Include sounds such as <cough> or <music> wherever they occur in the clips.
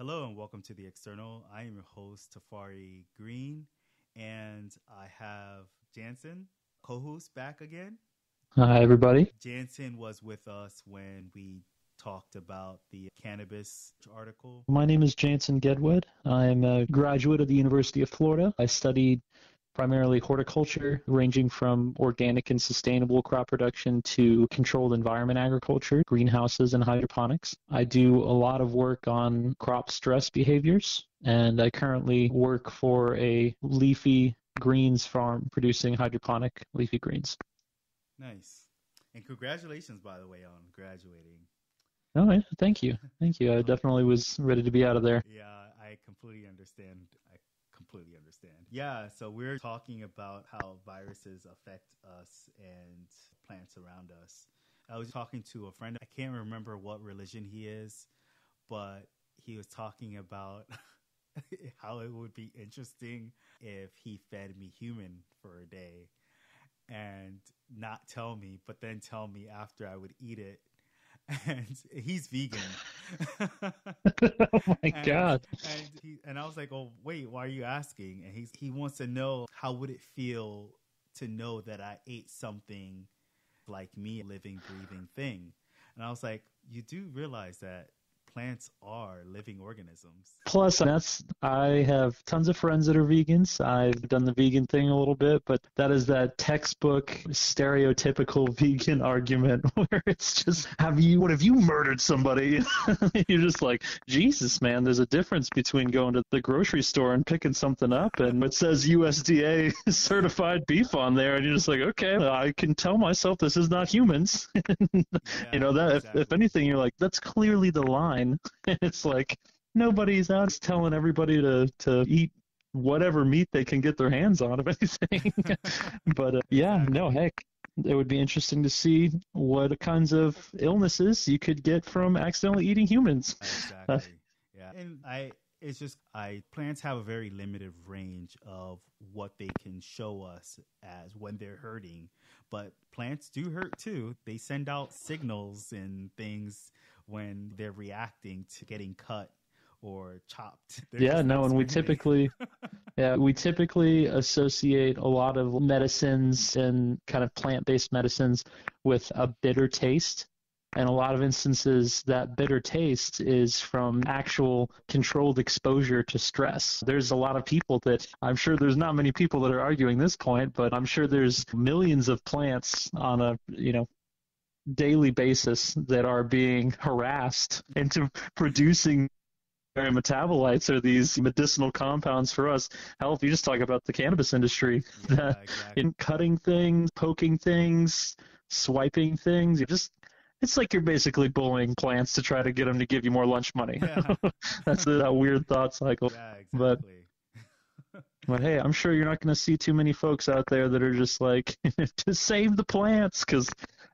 Hello and welcome to the External. I am your host Tafari Green, and I have Jansen, co-host, back again. Hi, everybody. Jansen was with us when we talked about the cannabis article. My name is Jansen Gedwood. I'm a graduate of the University of Florida. I studied primarily horticulture, ranging from organic and sustainable crop production to controlled environment agriculture, greenhouses, and hydroponics. I do a lot of work on crop stress behaviors, and I currently work for a leafy greens farm producing hydroponic leafy greens. Nice. And congratulations, by the way, on graduating. Oh, yeah. thank you. Thank you. I <laughs> definitely was ready to be out of there. Yeah, I completely understand. I completely understand. Yeah, so we're talking about how viruses affect us and plants around us. I was talking to a friend, I can't remember what religion he is, but he was talking about <laughs> how it would be interesting if he fed me human for a day and not tell me, but then tell me after I would eat it and he's vegan. <laughs> oh my and, god! And he, and I was like, "Oh wait, why are you asking?" And he's he wants to know how would it feel to know that I ate something like me, a living, breathing thing. And I was like, "You do realize that plants are living organisms. Plus, that's I have tons of friends that are vegans. I've done the vegan thing a little bit, but that is that textbook stereotypical <laughs> vegan argument <laughs> where it's just have you what have you murdered somebody? <laughs> You're just like, Jesus man, there's a difference between going to the grocery store and picking something up and it says USDA certified beef on there and you're just like, Okay, I can tell myself this is not humans. Yeah, you know that exactly. if, if anything you're like, that's clearly the line line. <laughs> it's like nobody's out telling everybody to to eat whatever meat they can get their hands on, if anything. <laughs> but uh, yeah, no, heck, it would be interesting to see what kinds of illnesses you could get from accidentally eating humans. <laughs> Exactly. yeah. And I it's just I plants have a very limited range of what they can show us as when they're hurting. But plants do hurt too. They send out signals and things when they're reacting to getting cut or chopped. <laughs> They're yeah, no, and we typically <laughs> yeah, we typically associate a lot of medicines and kind of plant-based medicines with a bitter taste. And a lot of instances, that bitter taste is from actual controlled exposure to stress. There's a lot of people that I'm sure there's not many people that are arguing this point, but I'm sure there's millions of plants on a you know daily basis that are being harassed into producing their metabolites or these medicinal compounds for us. Hell, if you just talk about the cannabis industry, Yeah, <laughs> exactly. in cutting things, poking things, swiping things, you just it's like you're basically bullying plants to try to get them to give you more lunch money. Yeah. <laughs> That's a, that weird thought cycle. Yeah, But- <laughs> But hey, I'm sure you're not going to see too many folks out there that are just like to save the plants because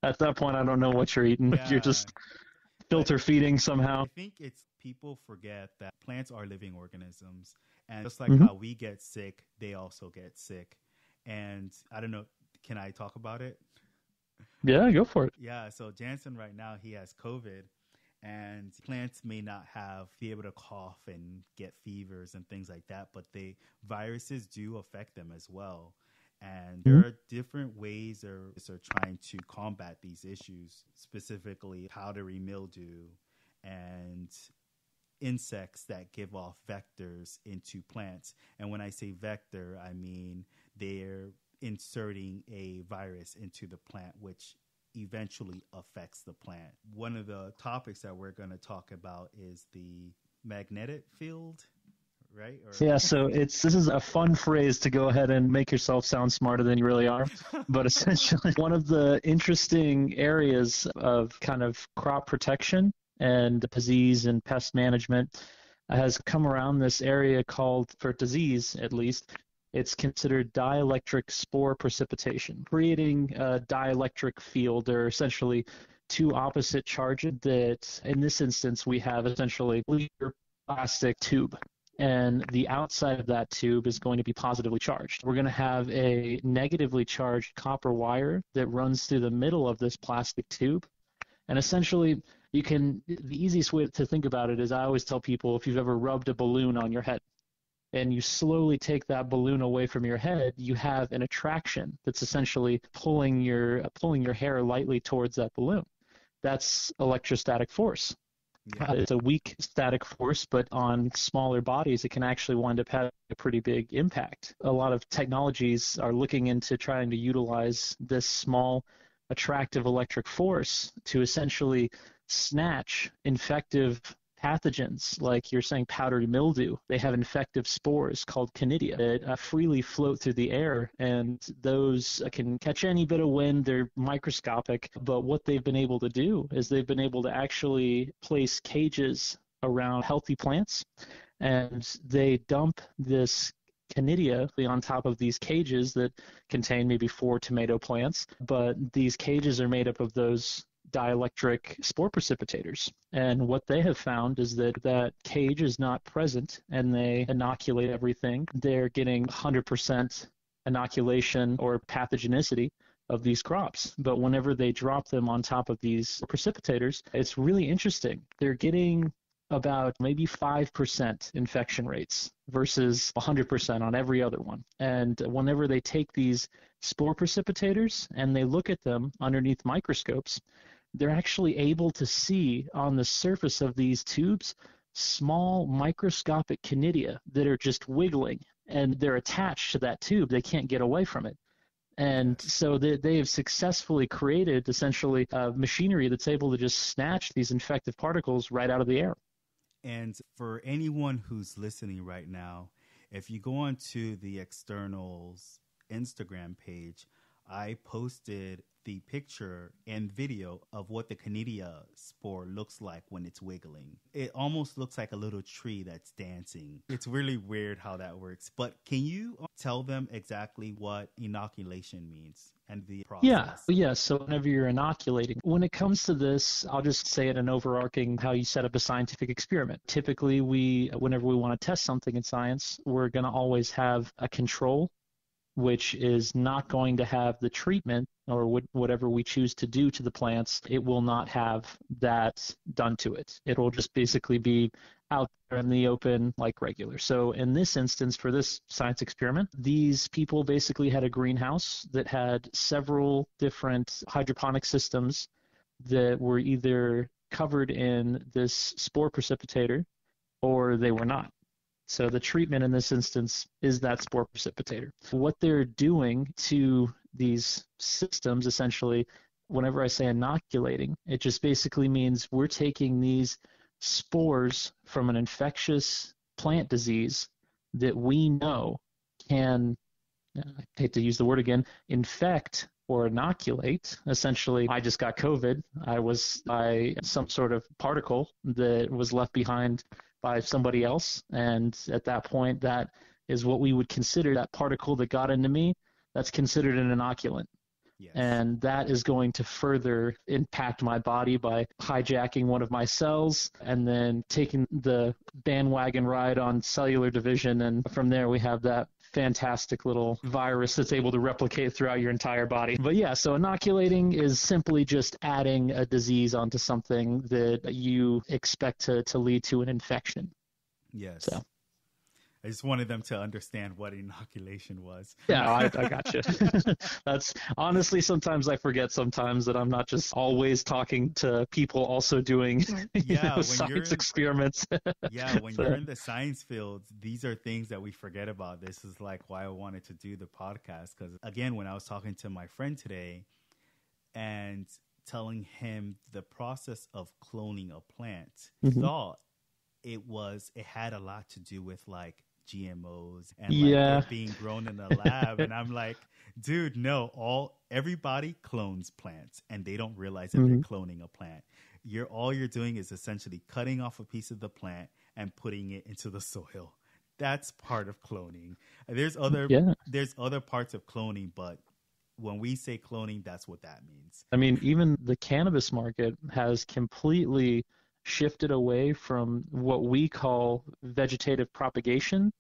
at that point I don't know what you're eating. <laughs> Yeah. You're just filter feeding somehow. I think it's people forget that plants are living organisms, and just like Mhm. how we get sick, they also get sick. And I don't know, can I talk about it? Yeah, go for it. Yeah. So Jansen right now he has COVID, and plants may not have be able to cough and get fevers and things like that, but they viruses do affect them as well. And mm-hmm. there are different ways they're, they're trying to combat these issues, specifically powdery mildew and insects that give off vectors into plants. And when I say vector, I mean they're inserting a virus into the plant, which eventually affects the plant. One of the topics that we're going to talk about is the magnetic field, right? Or, Yeah, so it's this is a fun phrase to go ahead and make yourself sound smarter than you really are. <laughs> But essentially, one of the interesting areas of kind of crop protection and disease and pest management has come around this area called, for disease at least, it's considered dielectric spore precipitation, creating a dielectric field or essentially two opposite charges that in this instance we have essentially a clear plastic tube and the outside of that tube is going to be positively charged. We're going to have a negatively charged copper wire that runs through the middle of this plastic tube. And essentially, You can the easiest way to think about it is I always tell people if you've ever rubbed a balloon on your head and you slowly take that balloon away from your head, you have an attraction that's essentially pulling your pulling your hair lightly towards that balloon. That's electrostatic force. Yeah. Uh, it's a weak static force, but on smaller bodies, it can actually wind up having a pretty big impact. A lot of technologies are looking into trying to utilize this small, attractive electric force to essentially snatch infective pathogens, like you're saying powdery mildew. They have infective spores called conidia that uh, freely float through the air, and those can catch any bit of wind. They're microscopic, but what they've been able to do is they've been able to actually place cages around healthy plants, and they dump this conidia on top of these cages that contain maybe four tomato plants. But these cages are made up of those dielectric spore precipitators. And what they have found is that that cage is not present and they inoculate everything. They're getting 100% inoculation or pathogenicity of these crops. But whenever they drop them on top of these precipitators, it's really interesting. They're getting about maybe 5% infection rates versus 100% on every other one. And whenever they take these spore precipitators and they look at them underneath microscopes, they're actually able to see on the surface of these tubes small microscopic conidia that are just wiggling and they're attached to that tube. They can't get away from it. And so they, they have successfully created essentially machinery that's able to just snatch these infective particles right out of the air. And for anyone who's listening right now, if you go onto the externals Instagram page, I posted the picture and video of what the Conidia spore looks like when it's wiggling. It almost looks like a little tree that's dancing. It's really weird how that works. But can you tell them exactly what inoculation means? and the process. Yeah, yeah. So whenever you're inoculating, when it comes to this, I'll just say it in overarching how you set up a scientific experiment. Typically, we, whenever we want to test something in science, we're going to always have a control which is not going to have the treatment or whatever we choose to do to the plants, it will not have that done to it. It will just basically be out there in the open like regular. So in this instance, for this science experiment, these people basically had a greenhouse that had several different hydroponic systems that were either covered in this spore precipitator or they were not. So the treatment in this instance is that spore precipitator. What they're doing to these systems, essentially, whenever I say inoculating, it just basically means we're taking these spores from an infectious plant disease that we know can, I hate to use the word again, infect or inoculate. Essentially, I just got COVID. I was by some sort of particle that was left behind by somebody else. And at that point, that is what we would consider that particle that got into me. That's considered an inoculant. Yes. And that is going to further impact my body by hijacking one of my cells and then taking the bandwagon ride on cellular division. And from there, we have that fantastic little virus that's able to replicate throughout your entire body. But yeah, so inoculating is simply just adding a disease onto something that you expect to, to lead to an infection. Yes. So. I just wanted them to understand what inoculation was. Yeah, I, I <laughs> got you. <laughs> That's honestly sometimes I forget sometimes that I'm not just always talking to people also doing yeah, <laughs> know, science experiments. yeah, when so. you're in the science field, these are things that we forget about. This is like why I wanted to do the podcast because again, when I was talking to my friend today and telling him the process of cloning a plant, mm-hmm. thought it was it had a lot to do with like GMOs and like yeah. being grown in a lab. and I'm like, dude, no, all everybody clones plants and they don't realize that mm-hmm. they're cloning a plant. You're all you're doing is essentially cutting off a piece of the plant and putting it into the soil. That's part of cloning. There's other yeah. there's other parts of cloning, but when we say cloning, that's what that means. I mean, even the cannabis market has completely shifted away from what we call vegetative propagation,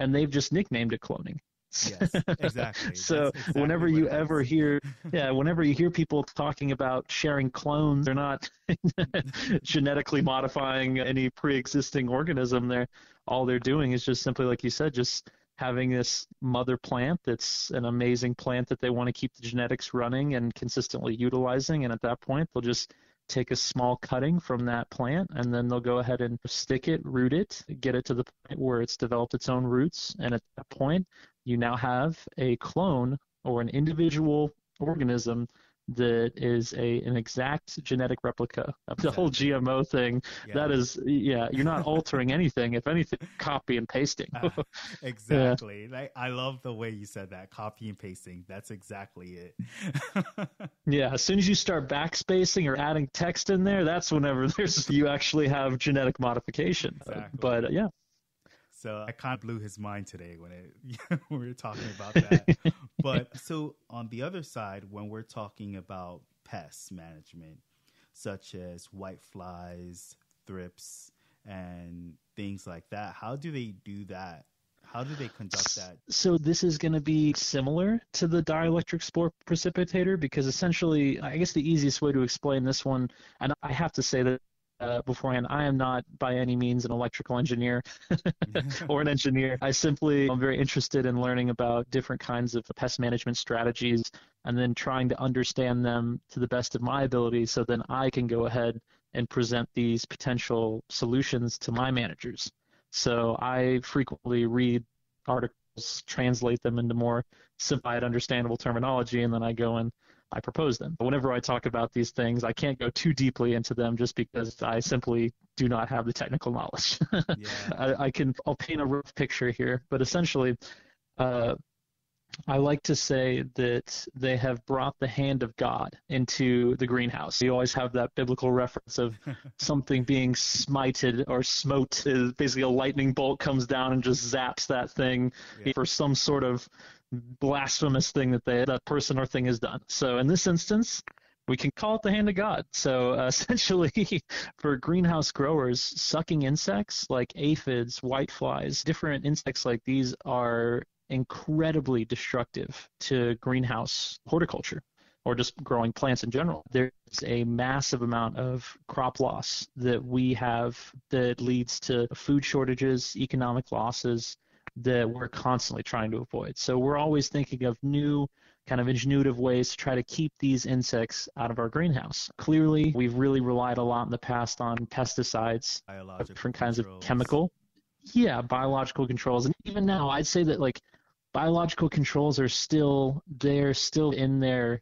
and they've just nicknamed it cloning. Yes, exactly. <laughs> so exactly whenever you ever hear, yeah, whenever you hear people talking about sharing clones, they're not <laughs> genetically modifying any pre-existing organism. There, all they're doing is just simply, like you said, just having this mother plant that's an amazing plant that they want to keep the genetics running and consistently utilizing. And at that point, they'll just take a small cutting from that plant and then they'll go ahead and stick it, root it, get it to the point where it's developed its own roots. And at that point, you now have a clone or an individual organism that is a an exact genetic replica of the whole GMO thing. Yeah. That is, yeah, you're not altering anything. If anything, copy and pasting. Ah, <laughs> exactly. Like I love the way you said that. Copy and pasting. That's exactly it. <laughs> yeah, as soon as you start backspacing or adding text in there, that's whenever <laughs> there's you actually have genetic modification. Exactly. But uh, yeah, So I kind of blew his mind today when it <laughs> when we were talking about <laughs> that. but so on the other side, when we're talking about pest management, such as white flies, thrips, and things like that, how do they do that? How do they conduct that? So this is going to be similar to the dielectric spore precipitator because essentially, I guess the easiest way to explain this one, and I have to say that uh, beforehand, I am not by any means an electrical engineer <laughs> or an engineer. I simply am very interested in learning about different kinds of pest management strategies and then trying to understand them to the best of my ability so then I can go ahead and present these potential solutions to my managers. So I frequently read articles, translate them into more simplified, understandable terminology, and then I go and I propose them. But whenever I talk about these things, I can't go too deeply into them just because I simply do not have the technical knowledge. <laughs> Yeah. I, I can I'll paint a rough picture here, but essentially, uh, I like to say that they have brought the hand of God into the greenhouse. You always have that biblical reference of <laughs> something being smited or smote. Basically a lightning bolt comes down and just zaps that thing Yeah. for some sort of blasphemous thing that they, that person or thing has done. So in this instance, we can call it the hand of God. So uh, <laughs> essentially, for greenhouse growers, sucking insects like aphids, whiteflies, different insects like these are incredibly destructive to greenhouse horticulture or just growing plants in general. There's a massive amount of crop loss that we have that leads to food shortages, economic losses that we're constantly trying to avoid. So we're always thinking of new kind of ingenuitive ways to try to keep these insects out of our greenhouse. Clearly, we've really relied a lot in the past on pesticides, Biological different kinds controls. of chemical. Yeah, biological controls. And even now, I'd say that like biological controls are still they're still in their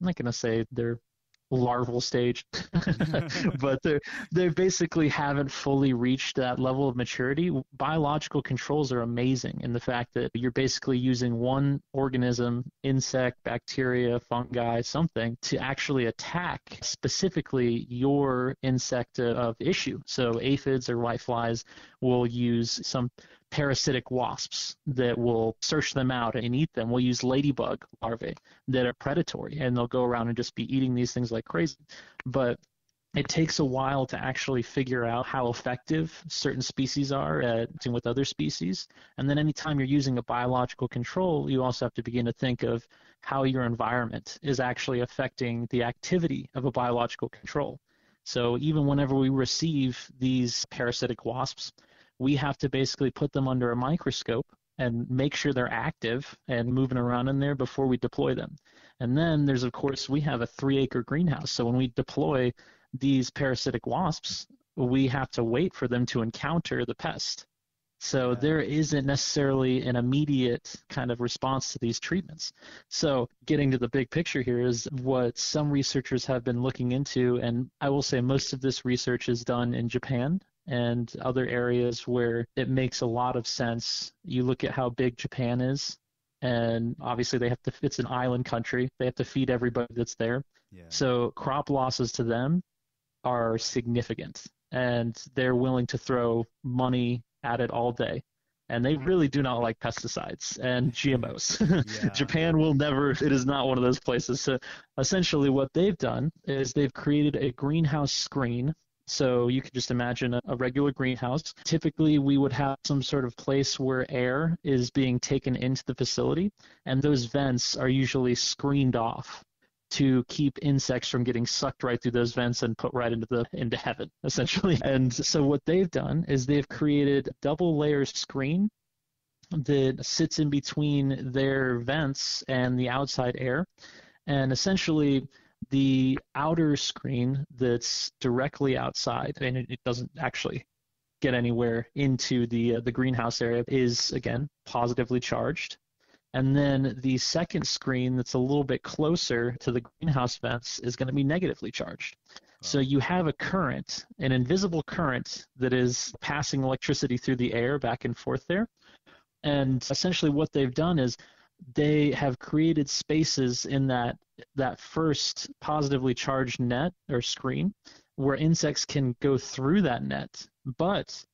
I'm not gonna say they're larval stage, <laughs> <laughs> but they're they basically haven't fully reached that level of maturity. Biological controls are amazing in the fact that you're basically using one organism, insect, bacteria, fungi, something to actually attack specifically your insect of issue. So aphids or whiteflies will use some parasitic wasps that will search them out and eat them. We'll use ladybug larvae that are predatory and they'll go around and just be eating these things like crazy. But it takes a while to actually figure out how effective certain species are at with other species. And then anytime you're using a biological control, you also have to begin to think of how your environment is actually affecting the activity of a biological control. So even whenever we receive these parasitic wasps, we have to basically put them under a microscope and make sure they're active and moving around in there before we deploy them. And then there's, of course, we have a three acre greenhouse. So when we deploy these parasitic wasps, we have to wait for them to encounter the pest. So there isn't necessarily an immediate kind of response to these treatments. So getting to the big picture here is what some researchers have been looking into, and I will say most of this research is done in Japan and other areas where it makes a lot of sense. You look at how big Japan is, and obviously they have to. It's an island country. They have to feed everybody that's there. Yeah. So crop losses to them are significant, and they're willing to throw money at it all day. And they really do not like pesticides and GMOs. Yeah. <laughs> Japan will never, it is not one of those places. So essentially, what they've done is they've created a greenhouse screen So you could just imagine a, a, regular greenhouse. Typically, we would have some sort of place where air is being taken into the facility, and those vents are usually screened off to keep insects from getting sucked right through those vents and put right into the into heaven essentially <laughs> and so what they've done is they've created a double layer screen that sits in between their vents and the outside air and essentially the outer screen that's directly outside and it, it doesn't actually get anywhere into the uh, the greenhouse area is again positively charged and then the second screen that's a little bit closer to the greenhouse vents is going to be negatively charged. So you have a current, an invisible current that is passing electricity through the air back and forth there. And essentially what they've done is they have created spaces in that that first positively charged net or screen where insects can go through that net. But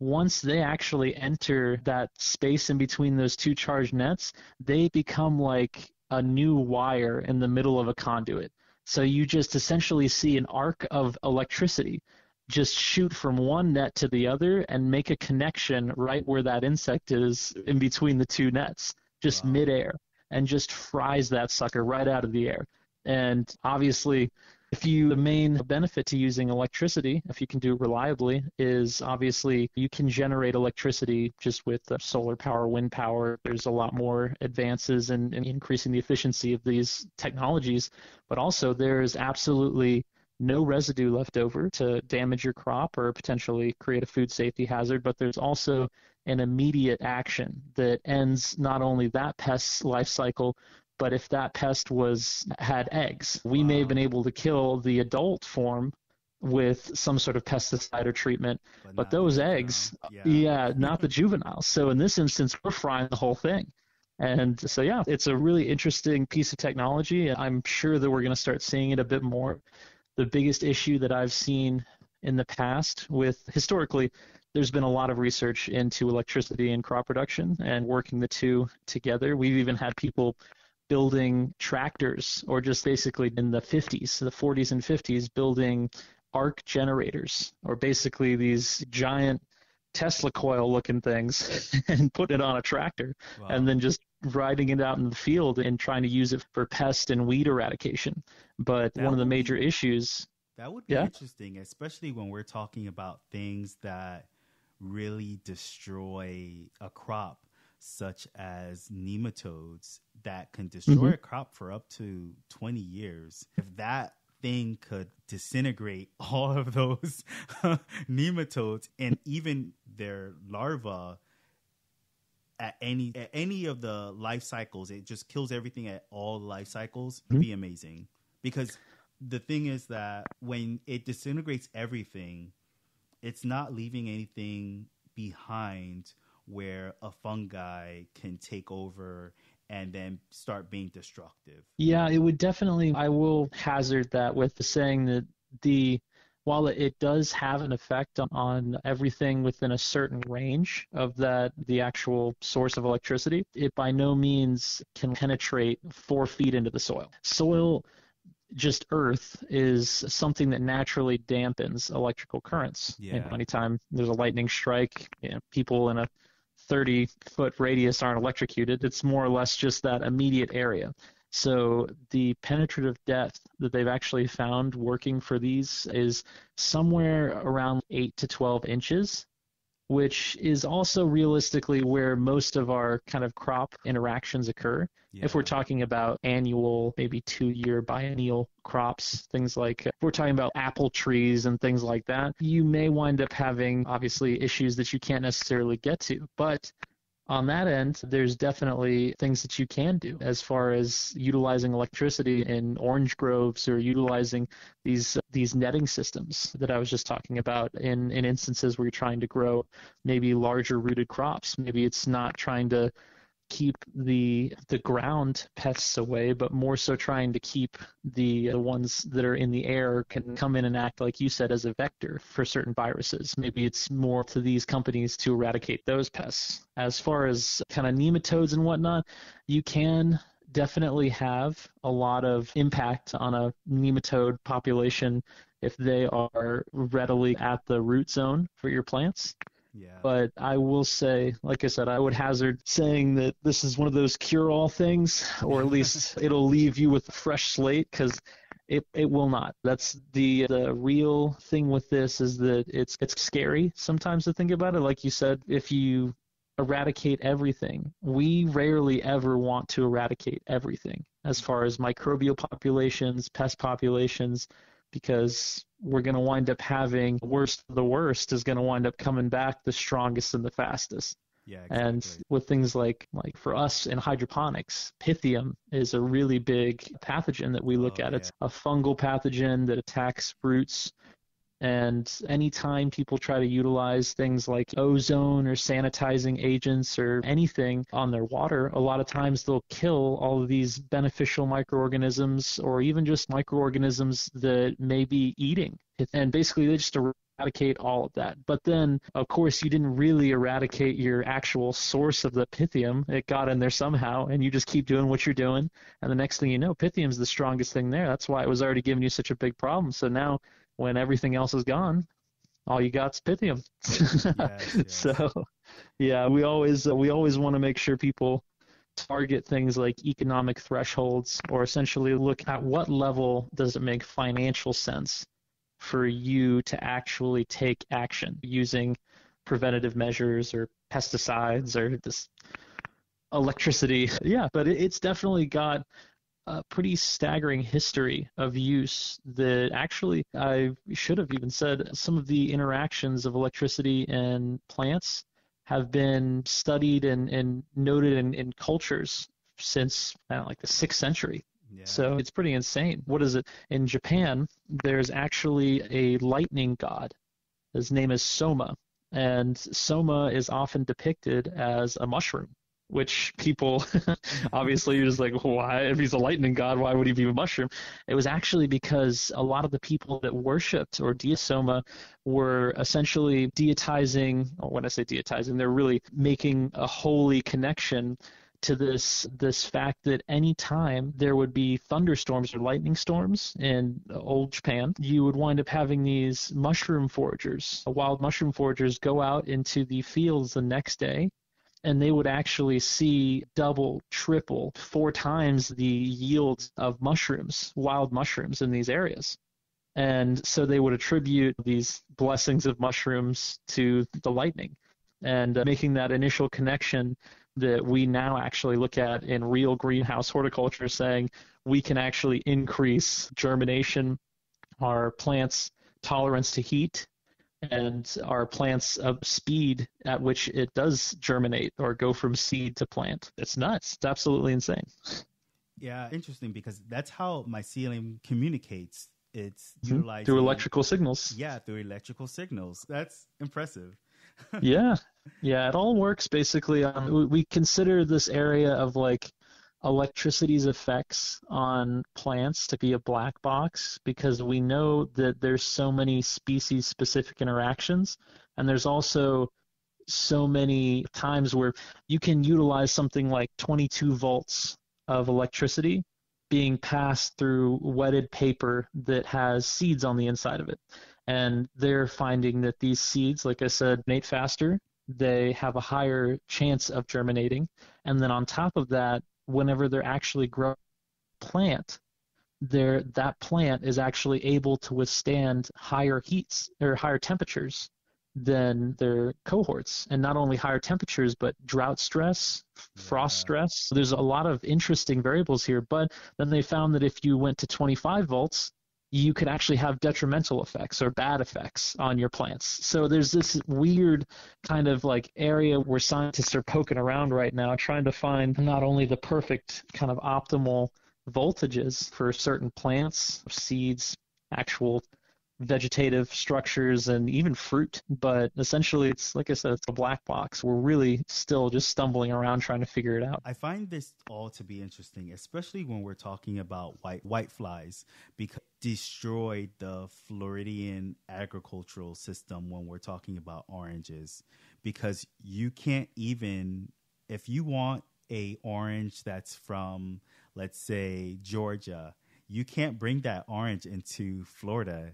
once they actually enter that space in between those two charged nets, they become like a new wire in the middle of a conduit. So you just essentially see an arc of electricity just shoot from one net to the other and make a connection right where that insect is in between the two nets, just wow. midair, and just fries that sucker right out of the air. And obviously, if you, the main benefit to using electricity, if you can do it reliably, is obviously you can generate electricity just with solar power, wind power. There's a lot more advances in, in increasing the efficiency of these technologies, but also there's absolutely no residue left over to damage your crop or potentially create a food safety hazard, but there's also an immediate action that ends not only that pest's life cycle, but if that pest was had eggs, we wow. may have been able to kill the adult form with some sort of pesticide or treatment. But, but those eggs, <laughs> yeah. yeah, not the juveniles. So in this instance, we're frying the whole thing. And so, yeah, it's a really interesting piece of technology. I'm sure that we're going to start seeing it a bit more. The biggest issue that I've seen in the past with historically, there's been a lot of research into electricity and crop production and working the two together. We've even had people building tractors or just basically in the 50s, the 40s and 50s, building arc generators or basically these giant Tesla coil looking things <laughs> and putting it on a tractor wow. and then just riding it out in the field and trying to use it for pest and weed eradication. But that one of the major be, issues. That would be yeah? interesting, especially when we're talking about things that really destroy a crop such as nematodes that can destroy mm-hmm. a crop for up to 20 years. If that thing could disintegrate <laughs> all of those <laughs> nematodes and even their larvae at any at any of the life cycles, it just kills everything at all life cycles. Mm-hmm. Be amazing because the thing is that when it disintegrates everything, it's not leaving anything behind where a fungi can take over and then start being destructive. Yeah, it would definitely. I will hazard that with the saying that the while it does have an effect on everything within a certain range of that the actual source of electricity, it by no means can penetrate four feet into the soil. Soil just earth is something that naturally dampens electrical currents. Yeah. You know, anytime there's a lightning strike, you know, people in a 30 foot radius aren't electrocuted. It's more or less just that immediate area. So the penetrative depth that they've actually found working for these is somewhere around 8 to 12 inches which is also realistically where most of our kind of crop interactions occur. Yeah. If we're talking about annual, maybe two year biennial crops, things like if we're talking about apple trees and things like that, you may wind up having obviously issues that you can't necessarily get to. But on that end, there's definitely things that you can do as far as utilizing electricity in orange groves or utilizing these these netting systems that I was just talking about in, in instances where you're trying to grow maybe larger rooted crops. Maybe it's not trying to keep the the ground pests away, but more so trying to keep the the ones that are in the air can come in and act like you said as a vector for certain viruses. Maybe it's more to these companies to eradicate those pests. As far as kind of nematodes and whatnot, you can definitely have a lot of impact on a nematode population if they are readily at the root zone for your plants. Yeah. But I will say, like I said, I would hazard saying that this is one of those cure-all things, or at least <laughs> it'll leave you with a fresh slate because it, it will not. That's the the real thing with this is that it's it's scary sometimes to think about it. Like you said, if you eradicate everything, we rarely ever want to eradicate everything as far as microbial populations, pest populations, because we're going to wind up having worst of the worst is going to wind up coming back the strongest and the fastest. Yeah, exactly. And with things like like for us in hydroponics, Pythium is a really big pathogen that we look Oh, at. It's a fungal pathogen that attacks roots. And anytime people try to utilize things like ozone or sanitizing agents or anything on their water, a lot of times they'll kill all of these beneficial microorganisms or even just microorganisms that may be eating. And basically, they just eradicate all of that. But then, of course, you didn't really eradicate your actual source of the Pythium. It got in there somehow, and you just keep doing what you're doing. And the next thing you know, Pythium's the strongest thing there. That's why it was already giving you such a big problem. So now, when everything else is gone, all you got's Pythium. <laughs> Yes, yes. So, yeah, we always uh, we always want to make sure people target things like economic thresholds, or essentially look at what level does it make financial sense for you to actually take action using preventative measures or pesticides or this electricity. <laughs> Yeah, but it, it's definitely got a pretty staggering history of use that actually I should have even said some of the interactions of electricity and plants have been studied and, and noted in, in cultures since know, like the sixth century. Yeah. So it's pretty insane. What is it? In Japan, there's actually a lightning god. His name is Soma. And Soma is often depicted as a mushroom, which people <laughs> obviously just like, why? If he's a lightning god, why would he be a mushroom? It was actually because a lot of the people that worshipped or deified Soma were essentially deitizing, when I say deitizing, they're really making a holy connection to this this fact that any time there would be thunderstorms or lightning storms in old Japan, you would wind up having these mushroom foragers, wild mushroom foragers, go out into the fields the next day. And they would actually see double, triple, four times the yields of mushrooms, wild mushrooms in these areas. And so they would attribute these blessings of mushrooms to the lightning and uh, making that initial connection that we now actually look at in real greenhouse horticulture saying we can actually increase germination, our plants' tolerance to heat, and our plants' uh, speed at which it does germinate or go from seed to plant. It's nuts. It's absolutely insane. yeah, interesting because that's how mycelium communicates. It's Mhm. utilizing Through electrical signals. Yeah, through electrical signals. That's impressive. <laughs> yeah, yeah, it all works basically on. We consider this area of like electricity's effects on plants to be a black box because we know that there's so many species specific interactions and there's also so many times where you can utilize something like 22 volts of electricity being passed through wetted paper that has seeds on the inside of it and they're finding that these seeds, like I said, germinate faster. They have a higher chance of germinating, and then on top of that, whenever they're actually growing a plant, they're, that plant is actually able to withstand higher heats or higher temperatures than their cohorts, and not only higher temperatures, but drought stress, frost Yeah. stress. There's a lot of interesting variables here, but then they found that if you went to 25 volts, you could actually have detrimental effects or bad effects on your plants. So there's this weird kind of like area where scientists are poking around right now trying to find not only the perfect kind of optimal voltages for certain plants, seeds, actual vegetative structures and even fruit, but essentially it's like I said it's a black box. We're really still just stumbling around trying to figure it out. I find this all to be interesting, especially when we're talking about white white flies, because destroyed the Floridian agricultural system when we're talking about oranges, because you can't even if you want a orange that's from let's say Georgia, you can't bring that orange into Florida.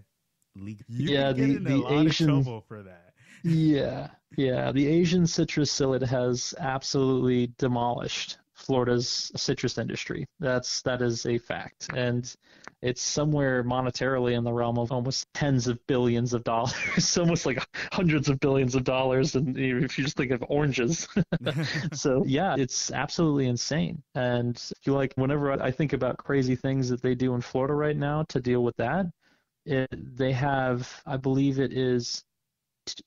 You yeah, the, the Asian for that. yeah, yeah. The Asian citrus psyllid has absolutely demolished Florida's citrus industry. That's that is a fact, and it's somewhere monetarily in the realm of almost tens of billions of dollars, <laughs> almost like hundreds of billions of dollars. And if you just think of oranges, <laughs> so yeah, it's absolutely insane. And feel like whenever I think about crazy things that they do in Florida right now to deal with that, it, they have, I believe it is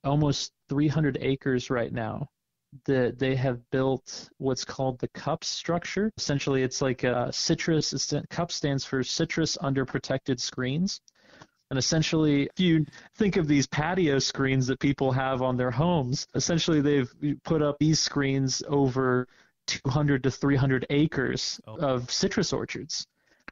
almost 300 acres right now that they have built what's called the cup structure. Essentially, it's like a citrus. CUP stands for citrus under protected screens. And essentially, if you think of these patio screens that people have on their homes, essentially they've put up these screens over 200 to 300 acres oh. of citrus orchards.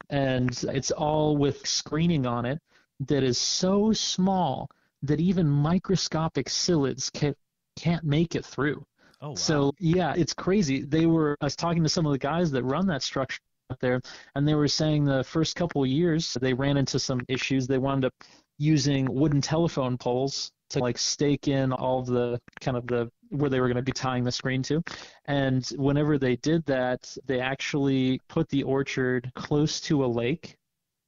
And it's all with screening on it that is so small that even microscopic psyllids can, can't make it through. Oh, wow. So yeah, it's crazy. They were I was talking to some of the guys that run that structure out there, and they were saying the first couple of years they ran into some issues. They wound up using wooden telephone poles to like stake in all of the kind of the where they were going to be tying the screen to. And whenever they did that, they actually put the orchard close to a lake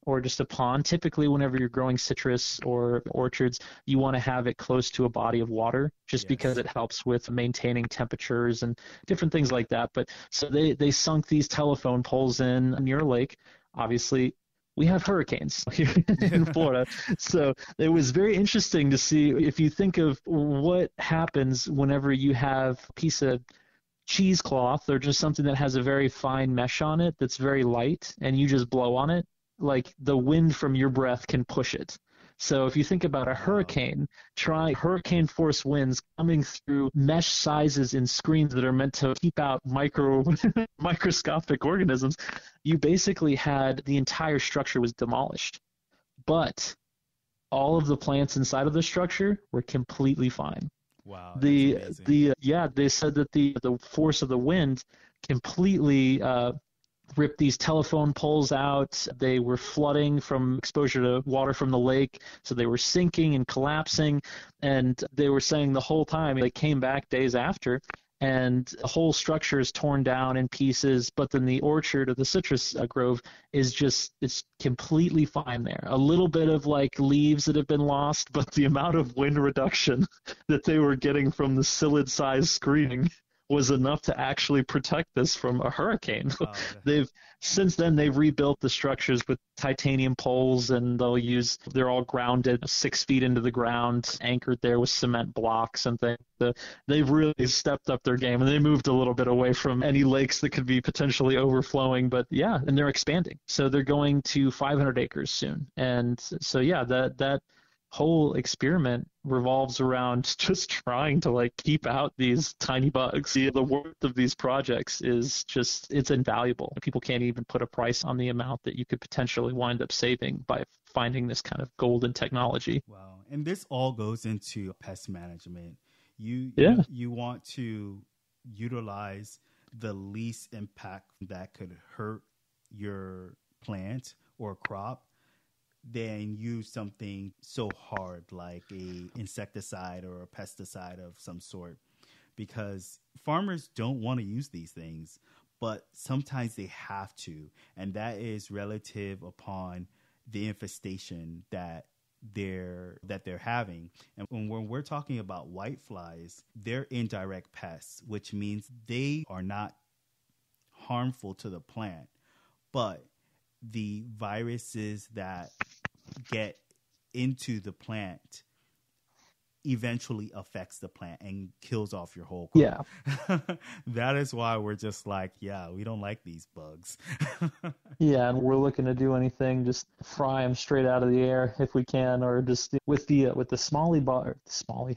or just a pond. Typically, whenever you're growing citrus or orchards, you want to have it close to a body of water just yes. because it helps with maintaining temperatures and different things like that. But so they, they sunk these telephone poles in near a lake. Obviously, we have hurricanes <laughs> here in <laughs> Florida. so it was very interesting to see if you think of what happens whenever you have a piece of cheesecloth or just something that has a very fine mesh on it that's very light and you just blow on it like the wind from your breath can push it. So if you think about a hurricane, try hurricane force winds coming through mesh sizes in screens that are meant to keep out micro <laughs> microscopic organisms, you basically had the entire structure was demolished. But all of the plants inside of the structure were completely fine. Wow. The the yeah, they said that the the force of the wind completely uh, ripped these telephone poles out. They were flooding from exposure to water from the lake, so they were sinking and collapsing. And they were saying the whole time they came back days after, and the whole structure is torn down in pieces. But then the orchard of the citrus uh, grove is just it's completely fine there. A little bit of like leaves that have been lost, but the amount of wind reduction <laughs> that they were getting from the psyllid size screening was enough to actually protect this from a hurricane. Oh, <laughs> they've since then they've rebuilt the structures with titanium poles and they'll use they're all grounded six feet into the ground, anchored there with cement blocks and things. The, they've really stepped up their game and they moved a little bit away from any lakes that could be potentially overflowing. But yeah, and they're expanding. So they're going to 500 acres soon. And so yeah, that that whole experiment revolves around <laughs> just trying to like keep out these tiny bugs. The, the worth of these projects is just it's invaluable. People can't even put a price on the amount that you could potentially wind up saving by finding this kind of golden technology. Wow. And this all goes into pest management. You yeah. you, you want to utilize the least impact that could hurt your plant or crop than use something so hard like a insecticide or a pesticide of some sort. Because farmers don't want to use these things but sometimes they have to and that is relative upon the infestation that they're that they're having. And when we're talking about white flies they're indirect pests which means they are not harmful to the plant. But the viruses that get into the plant eventually affects the plant and kills off your whole crop. Yeah. <laughs> that is why we're just like, yeah, we don't like these bugs. <laughs> yeah, and we're looking to do anything just fry them straight out of the air if we can or just with the uh, with the smally bo- smally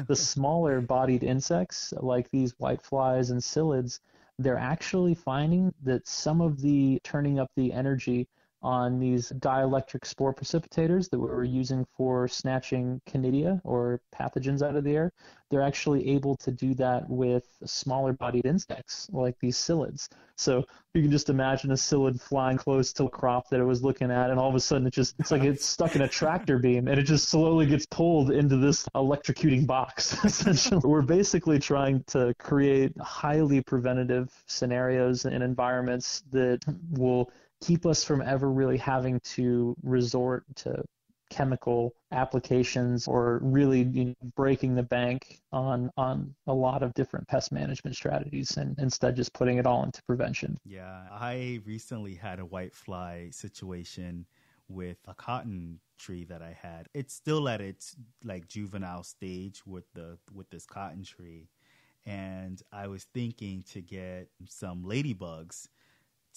<laughs> the smaller bodied insects like these white flies and psyllids, they're actually finding that some of the turning up the energy on these dielectric spore precipitators that we were using for snatching conidia or pathogens out of the air. They're actually able to do that with smaller bodied insects like these psyllids. So you can just imagine a psyllid flying close to a crop that it was looking at, and all of a sudden it just, it's like it's stuck in a tractor beam and it just slowly gets pulled into this electrocuting box. <laughs> Essentially, <laughs> we're basically trying to create highly preventative scenarios and environments that will keep us from ever really having to resort to chemical applications or really you know, breaking the bank on on a lot of different pest management strategies and instead just putting it all into prevention. Yeah, I recently had a white fly situation with a cotton tree that I had. It's still at its like juvenile stage with the with this cotton tree and I was thinking to get some ladybugs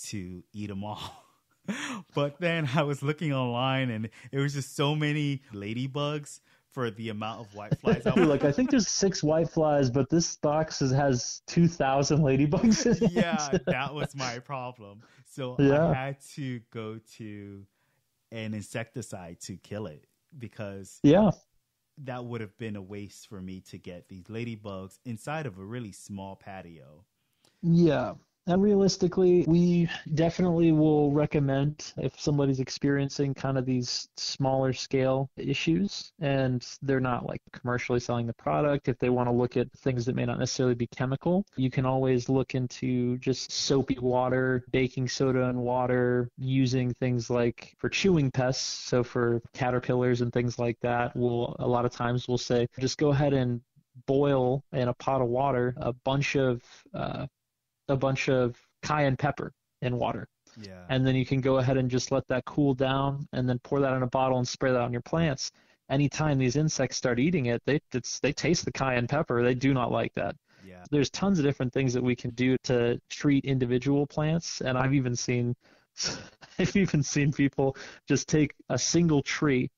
to eat them all. <laughs> but then I was looking online and it was just so many ladybugs for the amount of white flies. I <laughs> like, I think there's six white flies, but this box has 2,000 ladybugs in it. Yeah, <laughs> that was my problem. So yeah. I had to go to an insecticide to kill it because yeah, that would have been a waste for me to get these ladybugs inside of a really small patio. Yeah. And realistically, we definitely will recommend if somebody's experiencing kind of these smaller scale issues and they're not like commercially selling the product, if they want to look at things that may not necessarily be chemical, you can always look into just soapy water, baking soda and water, using things like for chewing pests. So for caterpillars and things like that, we'll a lot of times we'll say just go ahead and boil in a pot of water a bunch of uh, a bunch of cayenne pepper in water. Yeah. And then you can go ahead and just let that cool down and then pour that in a bottle and spray that on your plants. Anytime these insects start eating it, they they taste the cayenne pepper. They do not like that. Yeah. There's tons of different things that we can do to treat individual plants, and I've even seen <laughs> I've even seen people just take a single tree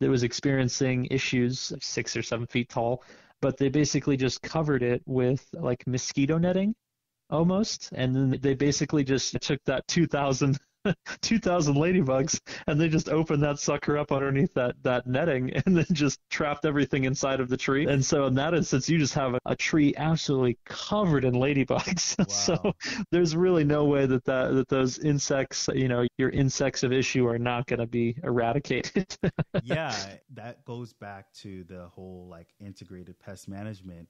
that was experiencing issues six or seven feet tall, but they basically just covered it with like mosquito netting almost, and then they basically just took that 2,000 <laughs> 2,000 ladybugs, and they just opened that sucker up underneath that, that netting and then just trapped everything inside of the tree. And so in that instance, you just have a, a tree absolutely covered in ladybugs. <laughs> Wow. so there's really no way that, that that those insects, you know, your insects of issue are not going to be eradicated. <laughs> yeah, that goes back to the whole like integrated pest management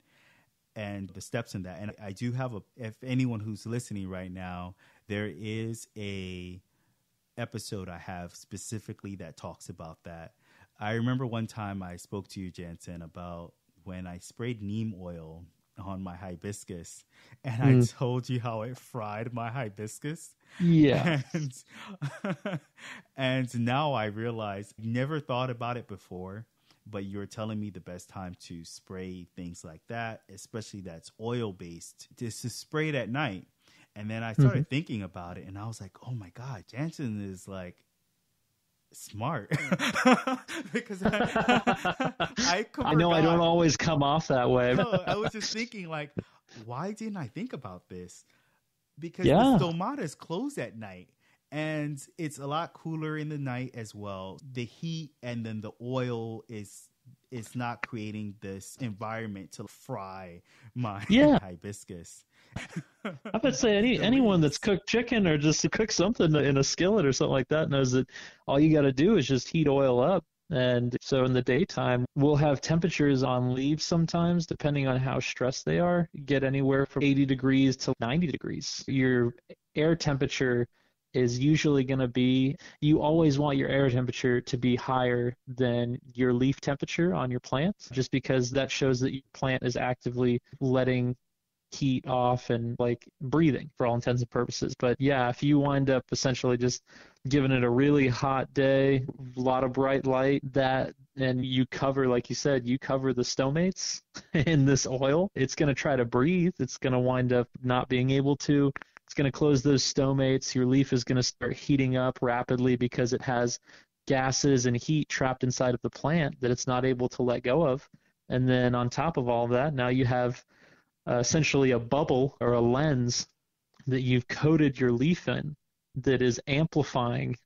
and the steps in that. And I do have a, if anyone who's listening right now, there is a episode I have specifically that talks about that. I remember one time I spoke to you, Jansen, about when I sprayed neem oil on my hibiscus and mm. I told you how it fried my hibiscus. Yeah. <laughs> And, <laughs> and now I realize never thought about it before but you're telling me the best time to spray things like that, especially that's oil based, is to spray it at night. And then I started mm-hmm. thinking about it and I was like, oh my God, Jansen is like smart <laughs> because I, <laughs> I, I, know I don't always come off that way. no, I was <laughs> just thinking like, why didn't I think about this? Because yeah. the stomatas close at night and it's a lot cooler in the night as well. The heat and then the oil is is not creating this environment to fry my <laughs> yeah. hibiscus. <laughs> I would say any anyone that's cooked chicken or just cooked something in a skillet or something like that knows that all you got to do is just heat oil up. And so in the daytime, we'll have temperatures on leaves sometimes, depending on how stressed they are, get anywhere from 80 degrees to 90 degrees. Your air temperature is usually going to be you always want your air temperature to be higher than your leaf temperature on your plant just because that shows that your plant is actively letting heat off and like breathing for all intents and purposes. But yeah, if you wind up essentially just giving it a really hot day, a lot of bright light, that and you cover, like you said, you cover the stomates <laughs> in this oil, it's going to try to breathe. It's going to wind up not being able to. It's going to close those stomates. Your leaf is going to start heating up rapidly because it has gases and heat trapped inside of the plant that it's not able to let go of. And then on top of all that, now you have uh, essentially a bubble or a lens that you've coated your leaf in that is amplifying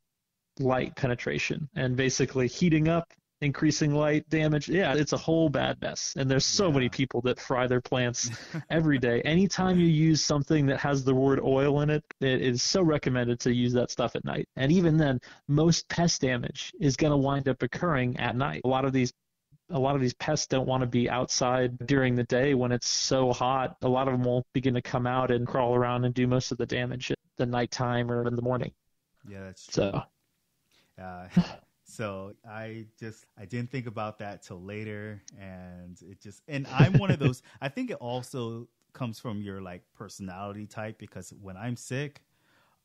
light penetration and basically heating up increasing light damage. Yeah, it's a whole bad mess. And there's so yeah. many people that fry their plants <laughs> every day. Anytime you use something that has the word oil in it, it is so recommended to use that stuff at night. And even then, most pest damage is going to wind up occurring at night. A lot of these a lot of these pests don't want to be outside during the day when it's so hot. A lot of them will begin to come out and crawl around and do most of the damage at the nighttime or in the morning. Yeah, that's true. So, uh, <laughs> So I just I didn't think about that till later, and it just and I'm one of <laughs> those. I think it also comes from your like personality type because when I'm sick,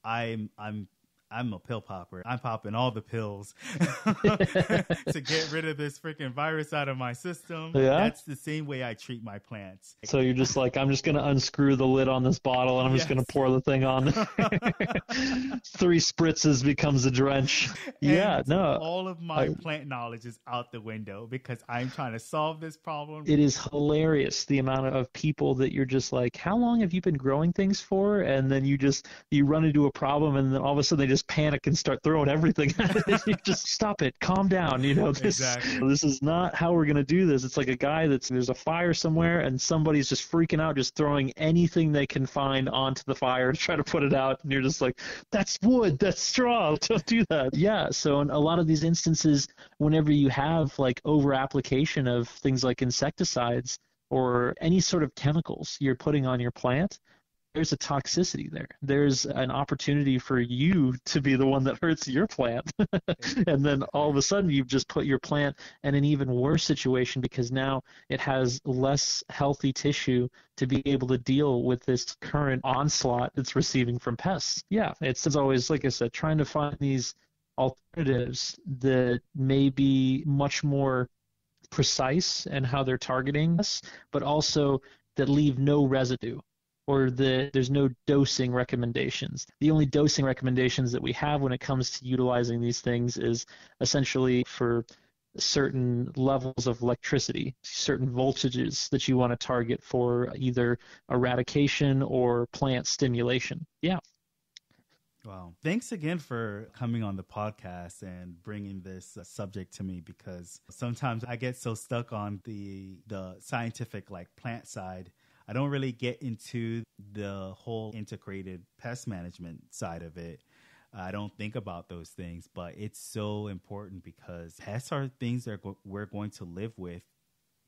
I'm I'm I'm a pill popper. I'm popping all the pills <laughs> to get rid of this freaking virus out of my system. Yeah. That's the same way I treat my plants. So you're just like, I'm just going to unscrew the lid on this bottle and I'm yes. just going to pour the thing on. <laughs> Three spritzes becomes a drench. And yeah, no. All of my I, plant knowledge is out the window because I'm trying to solve this problem. It is hilarious the amount of people that you're just like, how long have you been growing things for? And then you just, you run into a problem and then all of a sudden they just just panic and start throwing everything at it. <laughs> you just stop it, calm down. You know, this exactly. this is not how we're gonna do this. It's like a guy that's there's a fire somewhere and somebody's just freaking out, just throwing anything they can find onto the fire to try to put it out, and you're just like, that's wood, that's straw, <laughs> don't do that. Yeah. So in a lot of these instances, whenever you have like over application of things like insecticides or any sort of chemicals you're putting on your plant, there's a toxicity there. There's an opportunity for you to be the one that hurts your plant. <laughs> and then all of a sudden you've just put your plant in an even worse situation because now it has less healthy tissue to be able to deal with this current onslaught it's receiving from pests. Yeah, it's, it's always, like I said, trying to find these alternatives that may be much more precise in how they're targeting us, but also that leave no residue or the there's no dosing recommendations. The only dosing recommendations that we have when it comes to utilizing these things is essentially for certain levels of electricity, certain voltages that you want to target for either eradication or plant stimulation. Yeah. Wow. Thanks again for coming on the podcast and bringing this uh, subject to me because sometimes I get so stuck on the the scientific like plant side I don't really get into the whole integrated pest management side of it. I don't think about those things, but it's so important because pests are things that we're going to live with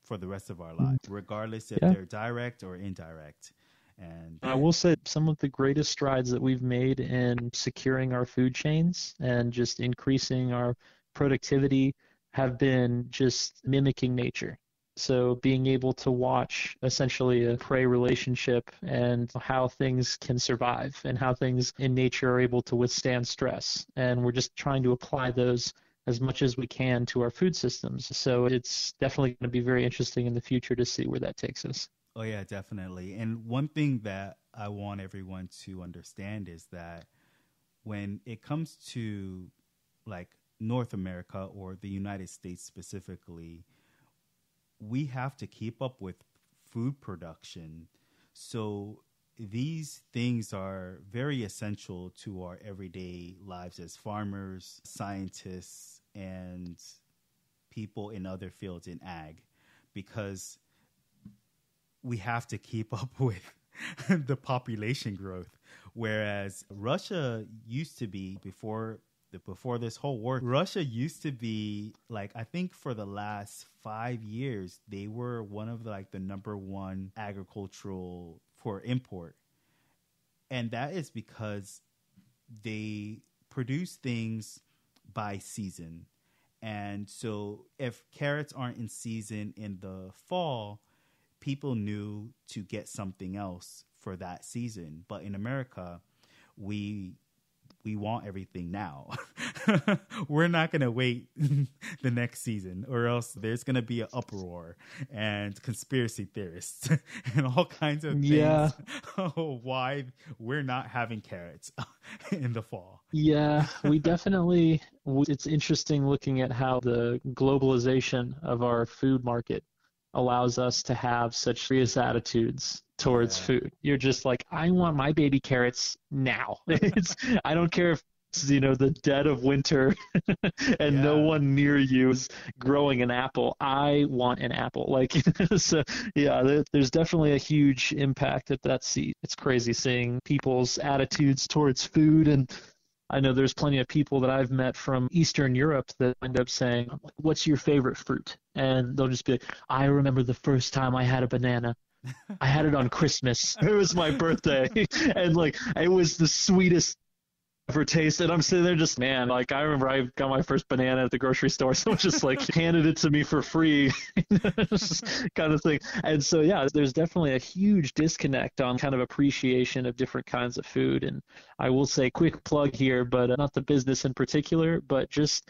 for the rest of our mm-hmm. lives, regardless if yeah. they're direct or indirect. And I will say some of the greatest strides that we've made in securing our food chains and just increasing our productivity have been just mimicking nature. So being able to watch essentially a prey relationship hmm. and how things can survive and how things in nature are able to withstand stress. And we're just trying to apply those as much as we can to our food systems. So it's definitely going to be very interesting in the future to see where that takes us. Oh yeah, definitely. And one thing that I want everyone to understand is that when it comes to like North America or the United States specifically, we have to keep up with food production. So these things are very essential to our everyday lives as farmers, scientists, and people in other fields in ag because we have to keep <laughs> up with the population growth. Whereas Russia used to be, before before this whole war, Russia used to be like I think for the last five years they were one of the, like the number one agricultural for import, and that is because they produce things by season. And so if carrots aren't in season in the fall, people knew to get something else for that season. But in America, we we want everything now. <laughs> We're not going to wait <laughs> the next season, or else there's going to be an uproar and conspiracy theorists <laughs> and all kinds of things. Yeah. Oh, why we're not having carrots in the fall. Yeah, we definitely. It's interesting looking at how the globalization of our food market allows us to have such serious attitudes towards yeah. food. You're just like, I want my baby carrots now. <laughs> it's I don't care if it's, you know the dead of winter <laughs> and yeah. no one near you is growing an apple i want an apple <laughs> like so yeah there's definitely a huge impact at that seat it's crazy seeing people's attitudes towards food and I know there's plenty of people that I've met from Eastern Europe that end up saying, What's your favorite fruit? And they'll just be like, I remember the first time I had a banana. I had it on Christmas. It was my birthday. <laughs> and like it was the sweetest ever tasted. I'm sitting there just man, like I remember I got my first banana at the grocery store. <laughs> Someone just like <laughs> handed it to me for free, <laughs> kind of thing. And so yeah, there's definitely a huge disconnect on kind of appreciation of different kinds of food. And I will say, quick plug here, but uh, not the business in particular, but just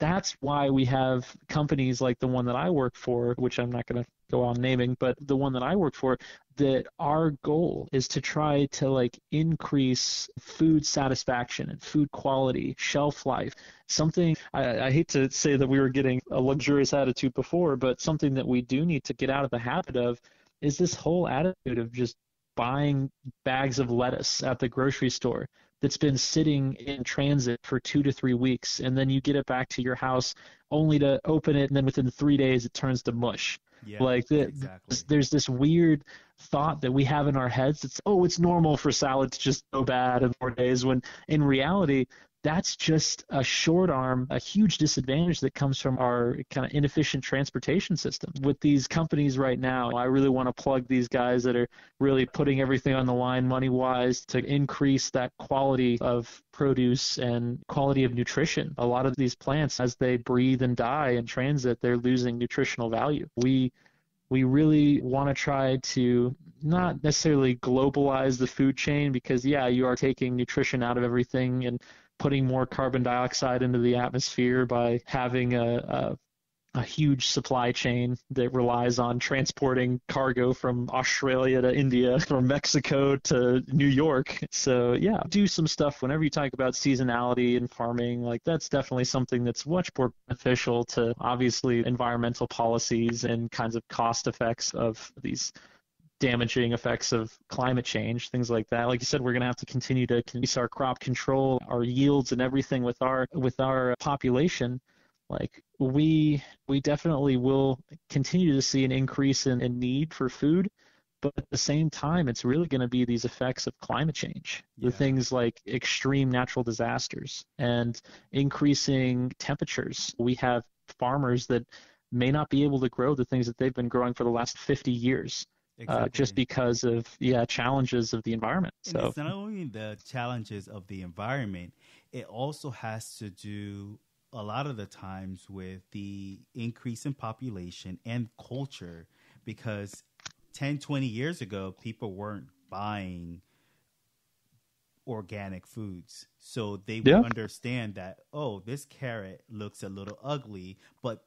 that's why we have companies like the one that I work for, which I'm not going to go on naming, but the one that I work for, that our goal is to try to like increase food satisfaction and food quality, shelf life. Something I, I hate to say that we were getting a luxurious attitude before, but something that we do need to get out of the habit of is this whole attitude of just buying bags of lettuce at the grocery store that's been sitting in transit for two to three weeks, and then you get it back to your house only to open it, and then within three days it turns to mush. Yeah, like the, exactly. there's this weird thought that we have in our heads. It's oh, it's normal for salad to just go bad in four days. When in reality, that's just a short arm, a huge disadvantage that comes from our kind of inefficient transportation system. With these companies right now, I really want to plug these guys that are really putting everything on the line money wise to increase that quality of produce and quality of nutrition. A lot of these plants, as they breathe and die in transit, they're losing nutritional value. We we really want to try to not necessarily globalize the food chain because yeah you are taking nutrition out of everything and putting more carbon dioxide into the atmosphere by having a, a a huge supply chain that relies on transporting cargo from Australia to India, from Mexico to New York. So, yeah, do some stuff whenever you talk about seasonality and farming. Like, that's definitely something that's much more beneficial to obviously environmental policies and kinds of cost effects of these damaging effects of climate change, things like that. Like you said, we're going to have to continue to increase our crop control, our yields, and everything with our with our population. Like we we definitely will continue to see an increase in, in need for food, but at the same time, it's really going to be these effects of climate change, yeah. the things like extreme natural disasters and increasing temperatures. We have farmers that may not be able to grow the things that they've been growing for the last 50 years Exactly. Uh, just because of yeah challenges of the environment. And so it's not only the challenges of the environment; it also has to do a lot of the times with the increase in population and culture. Because 10, 20 years ago, people weren't buying organic foods. So they would understand that, oh, this carrot looks a little ugly, but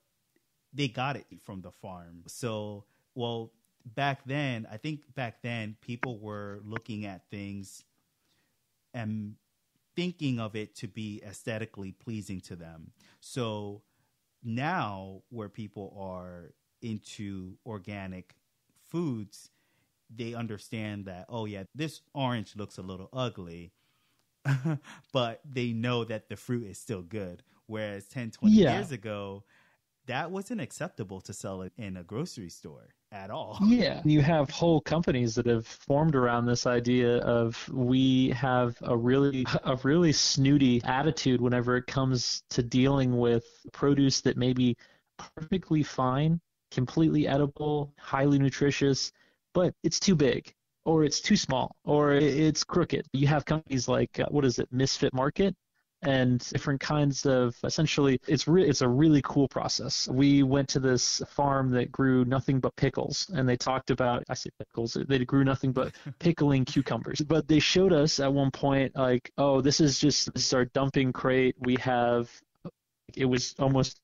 they got it from the farm. So, well, back then, I think back then people were looking at things and thinking of it to be aesthetically pleasing to them. So now, where people are into organic foods, they understand that, oh, yeah, this orange looks a little ugly, <laughs> but they know that the fruit is still good. Whereas 10, 20 yeah. years ago, that wasn't acceptable to sell it in a grocery store at all. <laughs> Yeah, you have whole companies that have formed around this idea of we have a really a really snooty attitude whenever it comes to dealing with produce that may be perfectly fine, completely edible, highly nutritious, but it's too big or it's too small or it's crooked. You have companies like uh, what is it, Misfit Market and different kinds of essentially it's re- it's a really cool process. We went to this farm that grew nothing but pickles and they talked about I say pickles they grew nothing but <laughs> pickling cucumbers. But they showed us at one point like oh this is just this is our dumping crate. We have it was almost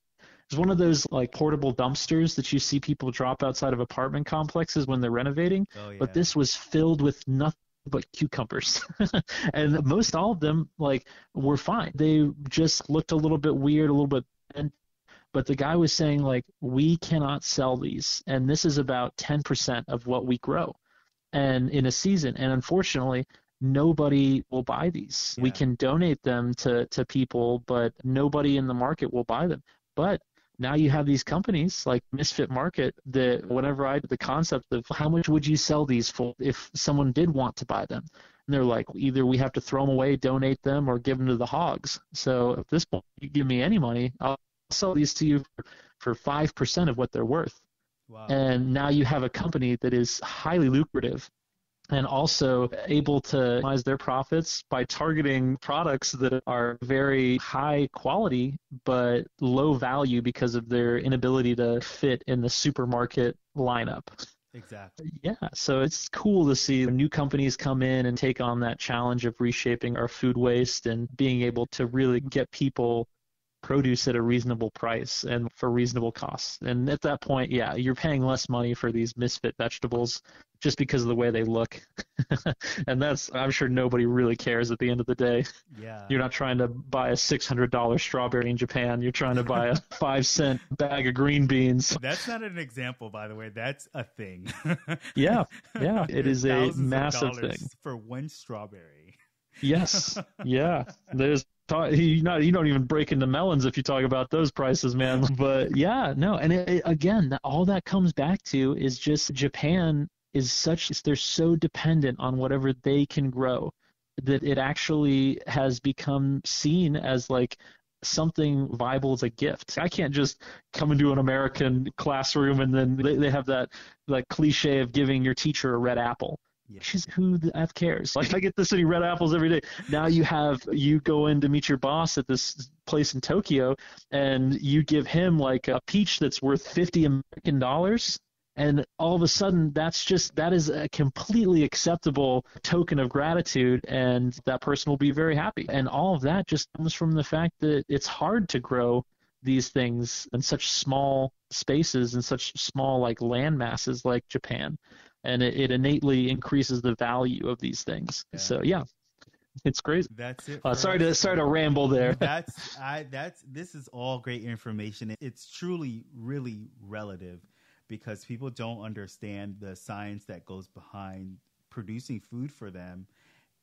it's one of those like portable dumpsters that you see people drop outside of apartment complexes when they're renovating. Oh, yeah. But this was filled with nothing but cucumbers. <laughs> and most all of them like were fine. They just looked a little bit weird, a little bit bent. But the guy was saying like we cannot sell these and this is about 10% of what we grow and in a season and unfortunately nobody will buy these. We can donate them to, to people, but nobody in the market will buy them. But now you have these companies like Misfit Market that whenever I the concept of how much would you sell these for if someone did want to buy them, and they're like either we have to throw them away, donate them, or give them to the hogs. So at this point, you give me any money, I'll sell these to you for, for five percent of what they're worth. Wow. And now you have a company that is highly lucrative and also able to maximize their profits by targeting products that are very high quality but low value because of their inability to fit in the supermarket lineup. exactly. Yeah, so it's cool to see new companies come in and take on that challenge of reshaping our food waste and being able to really get people produce at a reasonable price and for reasonable costs. And at that point, yeah, you're paying less money for these misfit vegetables just because of the way they look. <laughs> and that's I'm sure nobody really cares at the end of the day. Yeah. You're not trying to buy a $600 strawberry in Japan. You're trying to buy a <laughs> 5 cent bag of green beans. That's not an example, by the way. That's a thing. <laughs> Yeah, yeah, it is a massive thing. for one strawberry. Yes. Yeah. There's you not you don't even break into melons if you talk about those prices, man. <laughs> But yeah, no, and it, it- again, all that comes back to is just Japan is such they're so dependent on whatever they can grow that it actually has become seen as like something viable as a gift. I can't just come into an American classroom and then they, they have that like cliche of giving your teacher a red apple. Yeah. She's who the f cares? Like <laughs> I get this many red apples every day. Now you have you go in to meet your boss at this place in Tokyo, and you give him like a peach that's worth fifty American dollars, and all of a sudden that's just that is a completely acceptable token of gratitude, and that person will be very happy. And all of that just comes from the fact that it's hard to grow these things in such small spaces and such small like land masses like Japan and it, it innately increases the value of these things. Yeah. So yeah, it's crazy. That's it. Uh, sorry us. to sorry to ramble there. <laughs> that's I that's this is all great information. It's truly really relative because people don't understand the science that goes behind producing food for them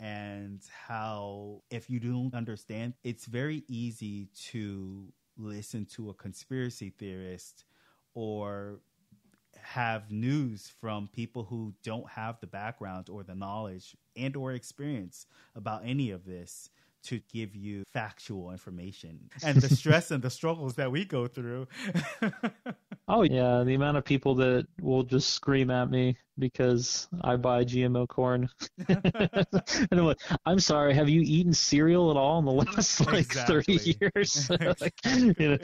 and how if you don't understand it's very easy to listen to a conspiracy theorist or have news from people who don't have the background or the knowledge and or experience about any of this to give you factual information and the <laughs> stress and the struggles that we go through <laughs> Oh yeah, the amount of people that will just scream at me because I buy GMO corn. <laughs> and I'm like, I'm sorry, have you eaten cereal at all in the last like 30 years? <laughs> like, <laughs> you know,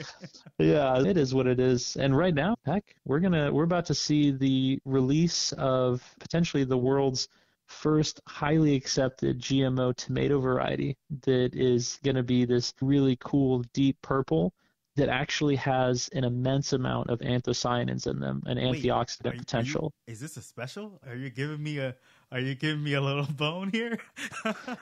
yeah, it is what it is. And right now, heck, we're gonna we're about to see the release of potentially the world's first highly accepted GMO tomato variety that is going to be this really cool deep purple that actually has an immense amount of anthocyanins in them and Wait, antioxidant Are you- potential. is this a special are you giving me a are you giving me a little <laughs> bone here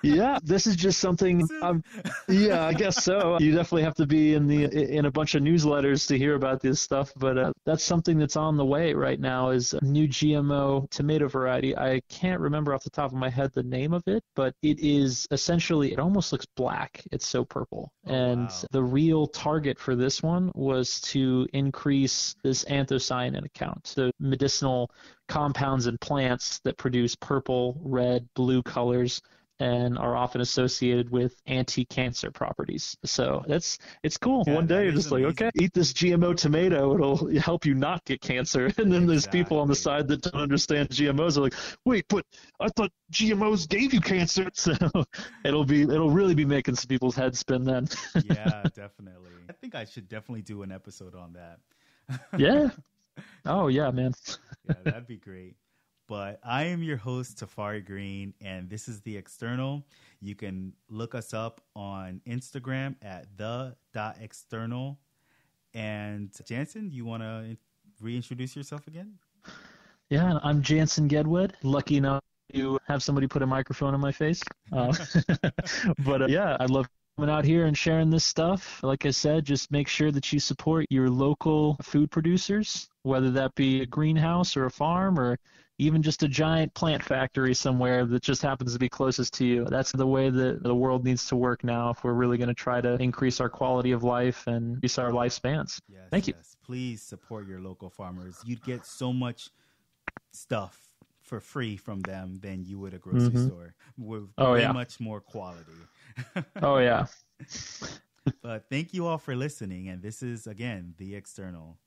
yeah, this is just something. Um, yeah, I guess so. <laughs> You definitely have to be in the in a bunch of newsletters to hear about this stuff. But uh, that's something that's on the way right now. Is a new GMO tomato variety. I can't remember off the top of my head the name of it, but it is essentially it almost looks black. It's so purple. Oh, and wow. the real target for this one was to increase this anthocyanin account, the medicinal compounds in plants that produce purple, red, blue colors and are often associated with anti-cancer properties. So that's it's cool. Yeah, One day you're just like, amazing. okay, eat this GMO tomato; it'll help you not get cancer. <laughs> And then there's people on the side that don't understand GMOs. Are like, wait, but I thought GMOs gave you cancer. <laughs> So it'll be it'll really be making some people's heads spin then. yeah <laughs> definitely i think i should definitely do an episode on that yeah. Oh yeah, man. <laughs> yeah, that'd be great. But I am your host, Tafari Green, and this is The External. You can look us up on Instagram at the.external. And Jansen, you want to reintroduce yourself again? Yeah, I'm Jansen Gedwood. Lucky enough to have somebody put a microphone in my face. Uh, <laughs> but uh, yeah, I love coming out here and sharing this stuff. Like I said, just make sure that you support your local food producers whether that be a greenhouse or a farm or even just a giant plant factory somewhere that just happens to be closest to you. That's the way that the world needs to work now if we're really going to try to increase our quality of life and increase our lifespans. Yes, Thank you. yes. Please support your local farmers. You'd get so much stuff for free from them than you would a grocery Mhm. store with Oh, way yeah. much more quality. <laughs> Oh, yeah. but thank you all for listening. And this is, again, The External.